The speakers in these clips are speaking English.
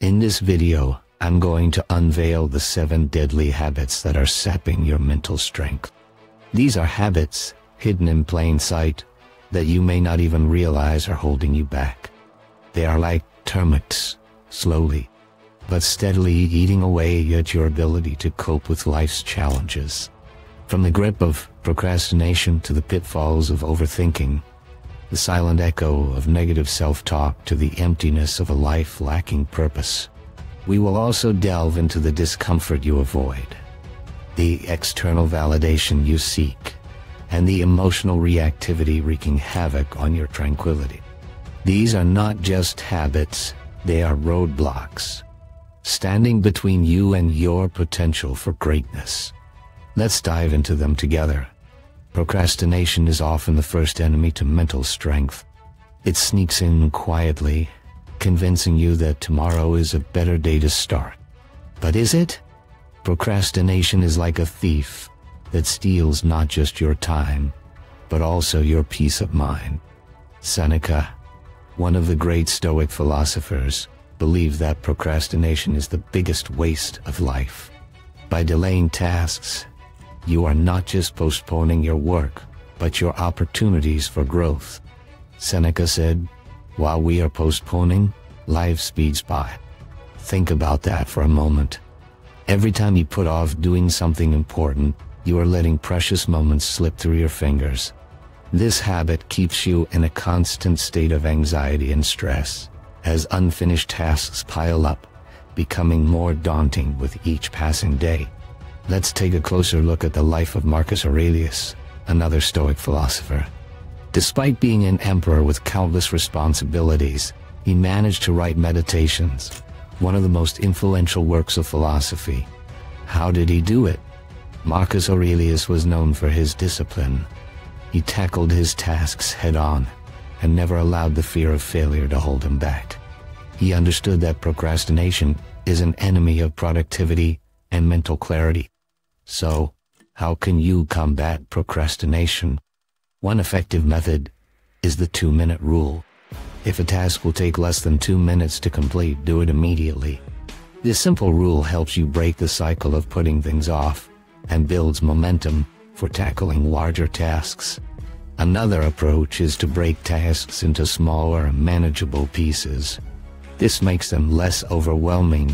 In this video, I'm going to unveil the seven deadly habits that are sapping your mental strength. These are habits hidden in plain sight that you may not even realize are holding you back. They are like termites, slowly but steadily eating away at your ability to cope with life's challenges. From the grip of procrastination to the pitfalls of overthinking, the silent echo of negative self-talk to the emptiness of a life lacking purpose. We will also delve into the discomfort you avoid, the external validation you seek, and the emotional reactivity wreaking havoc on your tranquility. These are not just habits, they are roadblocks, standing between you and your potential for greatness. Let's dive into them together. Procrastination is often the first enemy to mental strength. It sneaks in quietly, convincing you that tomorrow is a better day to start. But is it? Procrastination is like a thief that steals not just your time, but also your peace of mind. Seneca, one of the great Stoic philosophers, believed that procrastination is the biggest waste of life. By delaying tasks, you are not just postponing your work, but your opportunities for growth. Seneca said, while we are postponing, life speeds by. Think about that for a moment. Every time you put off doing something important, you are letting precious moments slip through your fingers. This habit keeps you in a constant state of anxiety and stress as unfinished tasks pile up, becoming more daunting with each passing day. Let's take a closer look at the life of Marcus Aurelius, another Stoic philosopher. Despite being an emperor with countless responsibilities, he managed to write Meditations, one of the most influential works of philosophy. How did he do it? Marcus Aurelius was known for his discipline. He tackled his tasks head on, and never allowed the fear of failure to hold him back. He understood that procrastination is an enemy of productivity and mental clarity. So, how can you combat procrastination? One effective method is the two-minute rule. If a task will take less than two minutes to complete, do it immediately. This simple rule helps you break the cycle of putting things off and builds momentum for tackling larger tasks. Another approach is to break tasks into smaller, manageable pieces. This makes them less overwhelming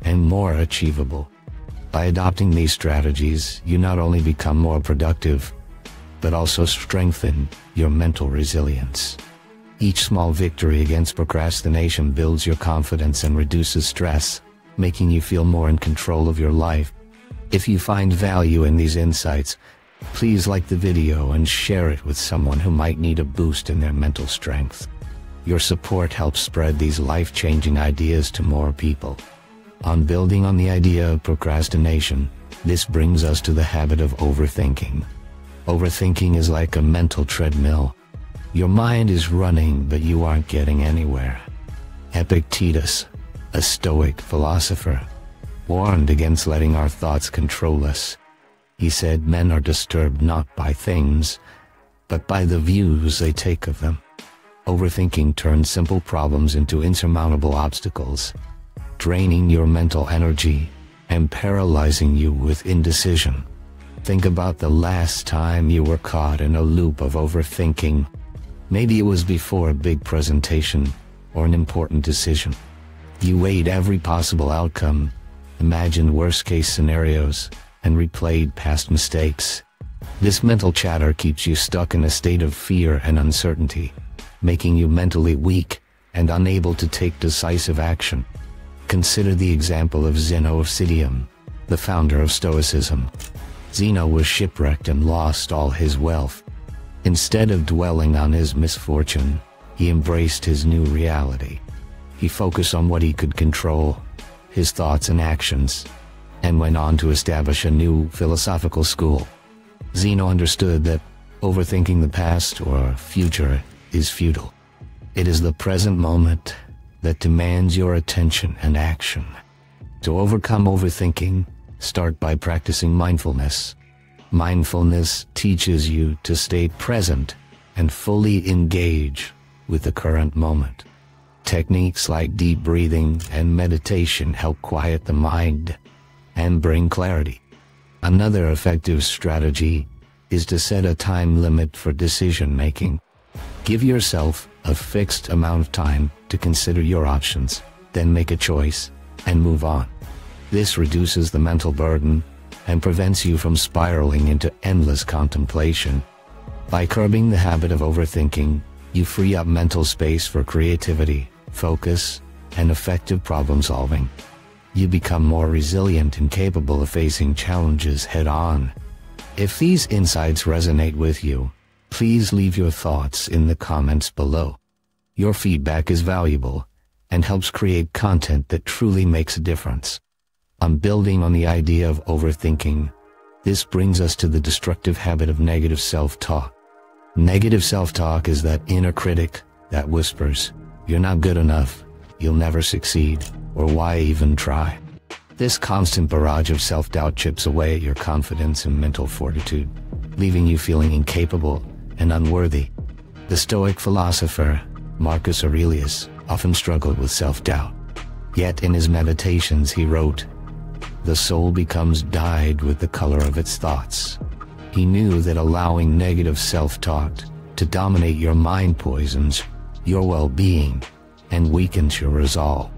and more achievable. By adopting these strategies, you not only become more productive, but also strengthen your mental resilience. Each small victory against procrastination builds your confidence and reduces stress, making you feel more in control of your life. If you find value in these insights, Please like the video and share it with someone who might need a boost in their mental strength. Your support helps spread these life-changing ideas to more people. On building on the idea of procrastination, this brings us to the habit of overthinking. Overthinking is like a mental treadmill. Your mind is running, but you aren't getting anywhere. Epictetus, a Stoic philosopher, warned against letting our thoughts control us. He said men are disturbed not by things, but by the views they take of them. Overthinking turns simple problems into insurmountable obstacles, draining your mental energy and paralyzing you with indecision. Think about the last time you were caught in a loop of overthinking. Maybe it was before a big presentation or an important decision. You weighed every possible outcome, imagined worst case scenarios, and replayed past mistakes. This mental chatter keeps you stuck in a state of fear and uncertainty, making you mentally weak and unable to take decisive action. Consider the example of Zeno of Citium, the founder of Stoicism. Zeno was shipwrecked and lost all his wealth. Instead of dwelling on his misfortune, he embraced his new reality. He focused on what he could control, his thoughts and actions, and went on to establish a new philosophical school. Zeno understood that overthinking the past or future is futile. It is the present moment that demands your attention and action. To overcome overthinking, start by practicing mindfulness. Mindfulness teaches you to stay present and fully engage with the current moment. Techniques like deep breathing and meditation help quiet the mind and bring clarity. Another effective strategy is to set a time limit for decision making. Give yourself a fixed amount of time to consider your options, then make a choice and move on. This reduces the mental burden and prevents you from spiraling into endless contemplation. By curbing the habit of overthinking, you free up mental space for creativity, focus, and effective problem solving. You become more resilient and capable of facing challenges head on. If these insights resonate with you, please leave your thoughts in the comments below. Your feedback is valuable and helps create content that truly makes a difference. I'm building on the idea of overthinking. This brings us to the destructive habit of negative self-talk. Negative self-talk is that inner critic that whispers, you're not good enough, you'll never succeed, or why even try. This constant barrage of self-doubt chips away at your confidence and mental fortitude, leaving you feeling incapable and unworthy. The Stoic philosopher, Marcus Aurelius, often struggled with self-doubt. Yet in his meditations he wrote, the soul becomes dyed with the color of its thoughts. He knew that allowing negative self-talk to dominate your mind poisons your well-being and weakens your resolve.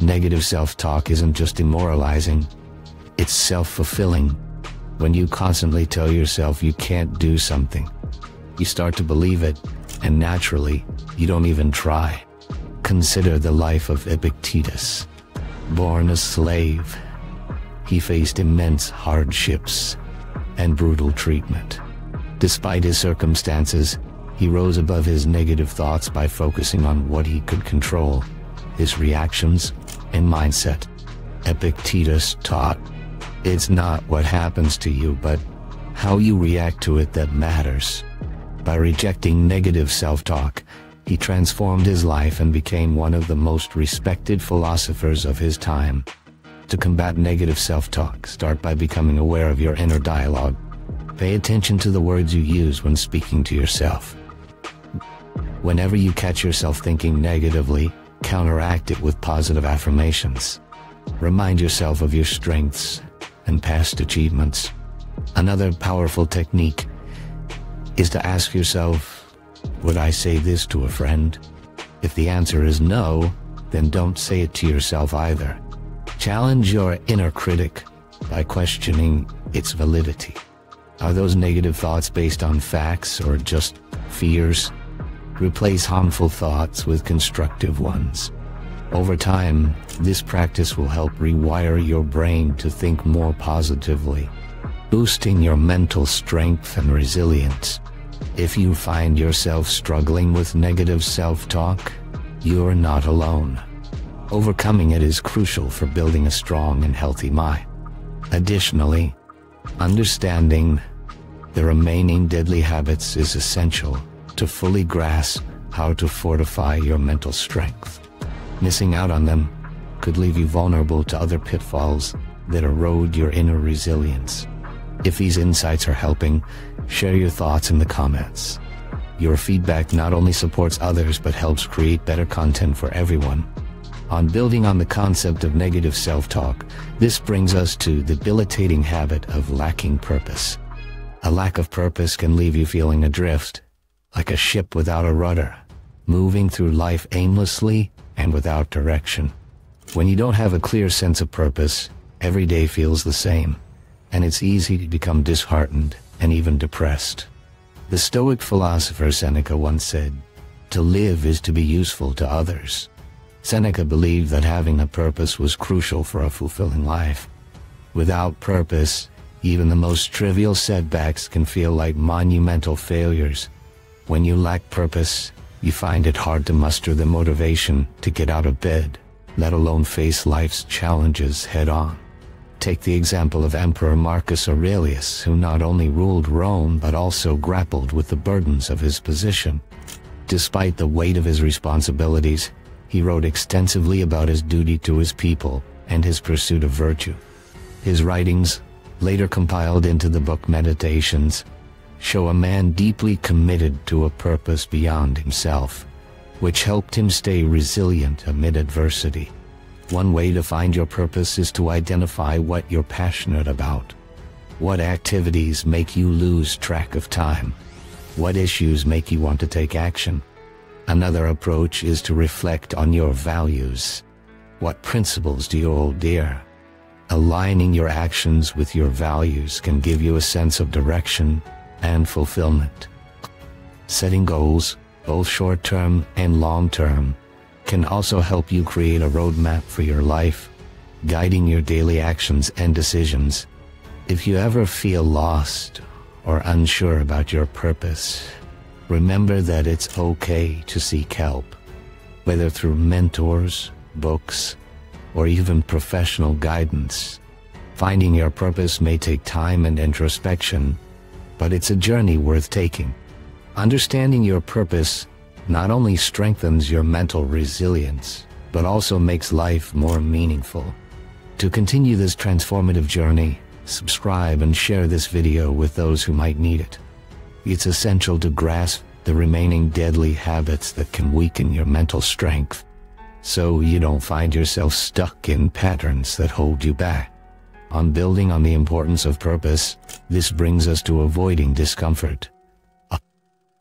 Negative self-talk isn't just demoralizing, it's self-fulfilling. When you constantly tell yourself you can't do something, you start to believe it, and naturally, you don't even try. Consider the life of Epictetus. Born a slave, he faced immense hardships and brutal treatment. Despite his circumstances, he rose above his negative thoughts by focusing on what he could control, his reactions and mindset. Epictetus taught, it's not what happens to you, but how you react to it that matters. By rejecting negative self-talk, he transformed his life and became one of the most respected philosophers of his time. To combat negative self-talk, start by becoming aware of your inner dialogue. Pay attention to the words you use when speaking to yourself. Whenever you catch yourself thinking negatively, counteract it with positive affirmations. Remind yourself of your strengths and past achievements. Another powerful technique is to ask yourself, would I say this to a friend? If the answer is no, then don't say it to yourself either. Challenge your inner critic by questioning its validity. Are those negative thoughts based on facts or just fears? Replace harmful thoughts with constructive ones. Over time, this practice will help rewire your brain to think more positively, boosting your mental strength and resilience. If you find yourself struggling with negative self-talk, you're not alone. Overcoming it is crucial for building a strong and healthy mind. Additionally, understanding the remaining deadly habits is essential to fully grasp how to fortify your mental strength. Missing out on them could leave you vulnerable to other pitfalls that erode your inner resilience. If these insights are helping, share your thoughts in the comments. Your feedback not only supports others but helps create better content for everyone. On building on the concept of negative self-talk, this brings us to the debilitating habit of lacking purpose. A lack of purpose can leave you feeling adrift, like a ship without a rudder, moving through life aimlessly and without direction. When you don't have a clear sense of purpose, every day feels the same, and it's easy to become disheartened and even depressed. The Stoic philosopher Seneca once said, To live is to be useful to others. Seneca believed that having a purpose was crucial for a fulfilling life. Without purpose, even the most trivial setbacks can feel like monumental failures. When you lack purpose, you find it hard to muster the motivation to get out of bed, let alone face life's challenges head on. Take the example of Emperor Marcus Aurelius, who not only ruled Rome but also grappled with the burdens of his position. Despite the weight of his responsibilities, he wrote extensively about his duty to his people and his pursuit of virtue. His writings, later compiled into the book Meditations, show a man deeply committed to a purpose beyond himself. which helped him stay resilient amid adversity. One way to find your purpose is to identify what you're passionate about. What activities make you lose track of time? What issues make you want to take action? Another approach is to reflect on your values. What principles do you hold dear? Aligning your actions with your values can give you a sense of direction and fulfillment. Setting goals, both short-term and long-term, can also help you create a roadmap for your life, guiding your daily actions and decisions. If you ever feel lost or unsure about your purpose, remember that it's okay to seek help, whether through mentors, books, or even professional guidance. Finding your purpose may take time and introspection, but it's a journey worth taking. Understanding your purpose not only strengthens your mental resilience, but also makes life more meaningful. To continue this transformative journey, subscribe and share this video with those who might need it. It's essential to grasp the remaining deadly habits that can weaken your mental strength, so you don't find yourself stuck in patterns that hold you back. On building on the importance of purpose, this brings us to avoiding discomfort.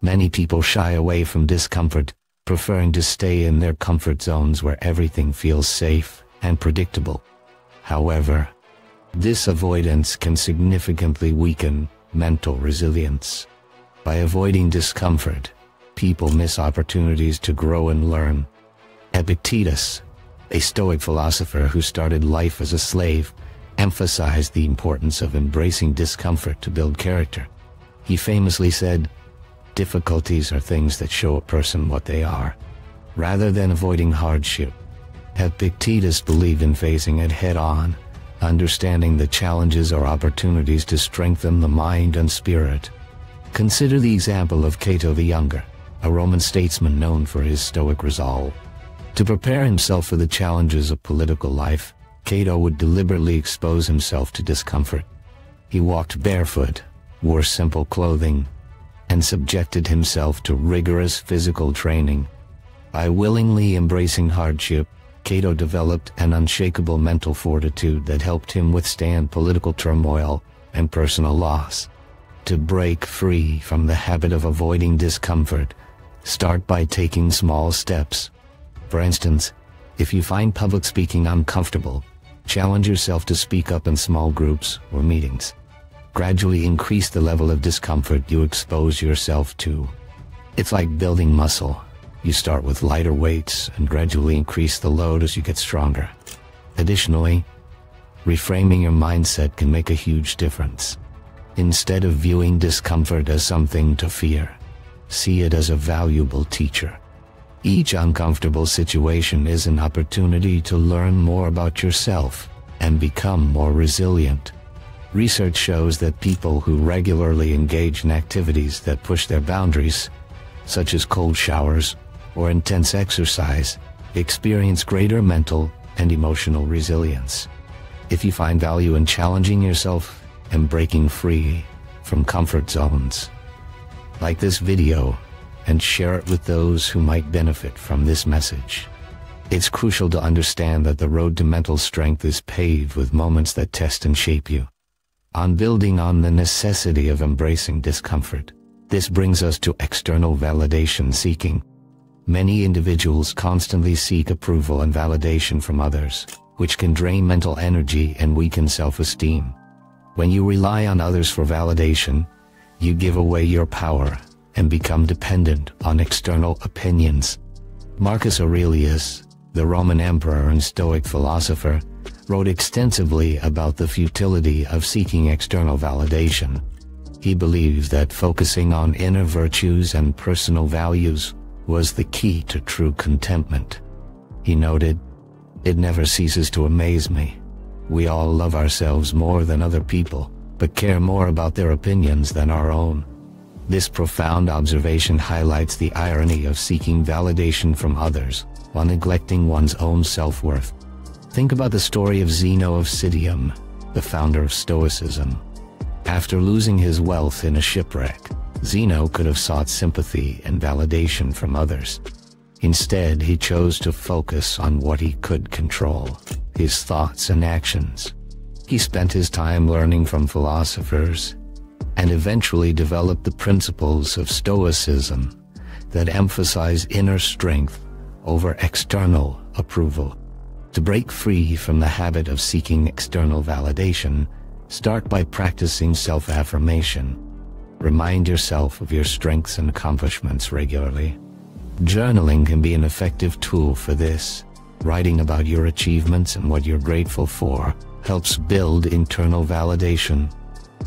Many people shy away from discomfort, preferring to stay in their comfort zones where everything feels safe and predictable. However, this avoidance can significantly weaken mental resilience. By avoiding discomfort, people miss opportunities to grow and learn. Epictetus, a Stoic philosopher who started life as a slave, emphasized the importance of embracing discomfort to build character. He famously said, Difficulties are things that show a person what they are. Rather than avoiding hardship, Epictetus believed in facing it head on, understanding the challenges or opportunities to strengthen the mind and spirit. Consider the example of Cato the Younger, a Roman statesman known for his stoic resolve. To prepare himself for the challenges of political life, Cato would deliberately expose himself to discomfort. He walked barefoot, wore simple clothing, and subjected himself to rigorous physical training. By willingly embracing hardship, Cato developed an unshakable mental fortitude that helped him withstand political turmoil and personal loss. To break free from the habit of avoiding discomfort, start by taking small steps. For instance, if you find public speaking uncomfortable, challenge yourself to speak up in small groups or meetings gradually increase the level of discomfort you expose yourself to. It's like building muscle. You start with lighter weights and gradually increase the load as you get stronger. Additionally, reframing your mindset can make a huge difference. Instead of viewing discomfort as something to fear, see it as a valuable teacher. Each uncomfortable situation is an opportunity to learn more about yourself and become more resilient. Research shows that people who regularly engage in activities that push their boundaries, such as cold showers or intense exercise, experience greater mental and emotional resilience. If you find value in challenging yourself and breaking free from comfort zones, like this video and share it with those who might benefit from this message. It's crucial to understand that the road to mental strength is paved with moments that test and shape you on building on the necessity of embracing discomfort. This brings us to external validation seeking. Many individuals constantly seek approval and validation from others, which can drain mental energy and weaken self-esteem. When you rely on others for validation, you give away your power and become dependent on external opinions. Marcus Aurelius, the Roman emperor and Stoic philosopher, wrote extensively about the futility of seeking external validation. He believed that focusing on inner virtues and personal values was the key to true contentment. He noted, It never ceases to amaze me. We all love ourselves more than other people, but care more about their opinions than our own. This profound observation highlights the irony of seeking validation from others while neglecting one's own self-worth. Think about the story of Zeno of Citium, the founder of Stoicism. After losing his wealth in a shipwreck, Zeno could have sought sympathy and validation from others. Instead, he chose to focus on what he could control, his thoughts and actions. He spent his time learning from philosophers and eventually developed the principles of Stoicism that emphasize inner strength over external approval. To break free from the habit of seeking external validation, start by practicing self-affirmation. Remind yourself of your strengths and accomplishments regularly. Journaling can be an effective tool for this. Writing about your achievements and what you're grateful for helps build internal validation.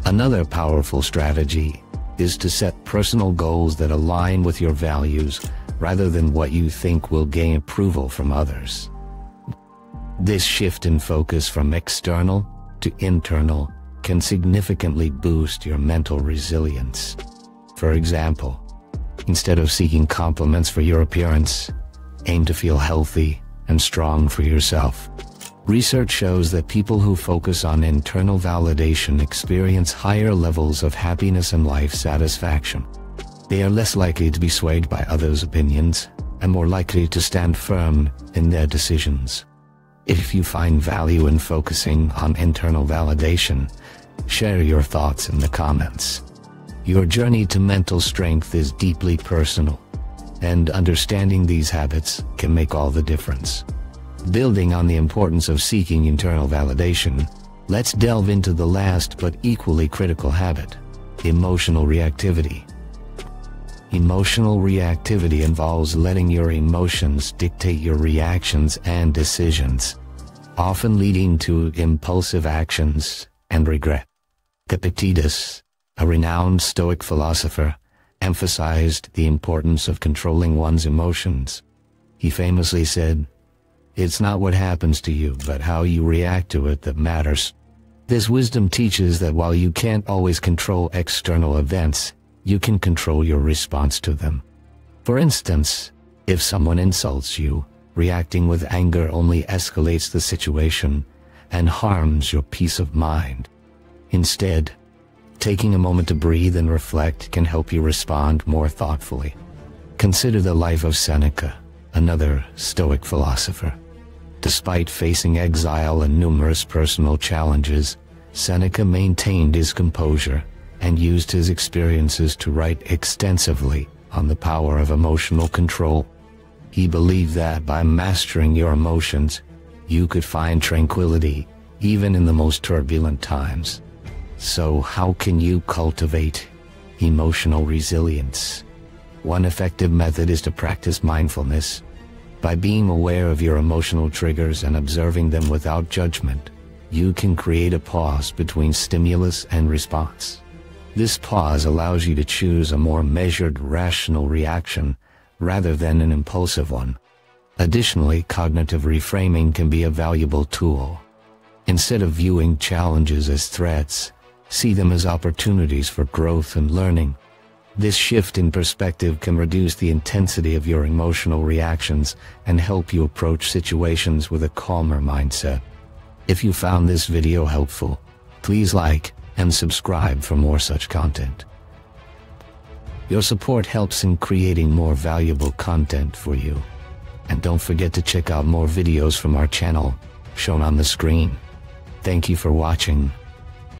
Another powerful strategy is to set personal goals that align with your values rather than what you think will gain approval from others. This shift in focus from external to internal can significantly boost your mental resilience. For example, instead of seeking compliments for your appearance, aim to feel healthy and strong for yourself. Research shows that people who focus on internal validation experience higher levels of happiness and life satisfaction. They are less likely to be swayed by others' opinions and more likely to stand firm in their decisions. If you find value in focusing on internal validation, share your thoughts in the comments. Your journey to mental strength is deeply personal, and understanding these habits can make all the difference. Building on the importance of seeking internal validation, let's delve into the last but equally critical habit, emotional reactivity. Emotional reactivity involves letting your emotions dictate your reactions and decisions, often leading to impulsive actions and regret. Epictetus, a renowned Stoic philosopher, emphasized the importance of controlling one's emotions. He famously said, it's not what happens to you, but how you react to it that matters. This wisdom teaches that while you can't always control external events, you can control your response to them. For instance, if someone insults you, reacting with anger only escalates the situation and harms your peace of mind. Instead, taking a moment to breathe and reflect can help you respond more thoughtfully. Consider the life of Seneca, another Stoic philosopher. Despite facing exile and numerous personal challenges, Seneca maintained his composure and used his experiences to write extensively on the power of emotional control. He believed that by mastering your emotions, you could find tranquility even in the most turbulent times. So how can you cultivate emotional resilience? One effective method is to practice mindfulness by being aware of your emotional triggers and observing them without judgment, you can create a pause between stimulus and response. This pause allows you to choose a more measured, rational reaction rather than an impulsive one. Additionally, cognitive reframing can be a valuable tool. Instead of viewing challenges as threats, see them as opportunities for growth and learning. This shift in perspective can reduce the intensity of your emotional reactions and help you approach situations with a calmer mindset. If you found this video helpful, please like and subscribe for more such content. Your support helps in creating more valuable content for you. And don't forget to check out more videos from our channel, shown on the screen. Thank you for watching.